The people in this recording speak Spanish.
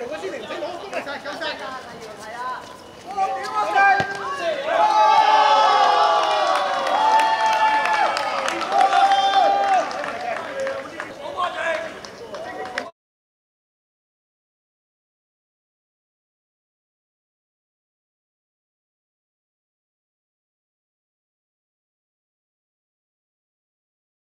te voy